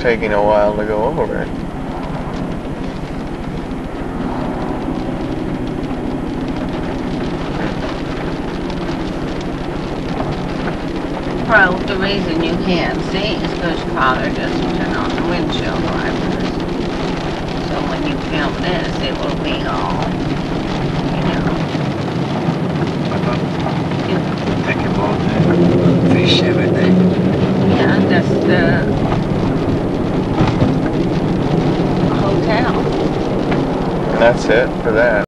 taking a while to go over it. Well, the reason you can't see is because your father doesn't turn on the windshield wipers. So when you film this, it will be all, you know, I thought, think about that, fish every day. yeah, that's the hotel. And that's it for that.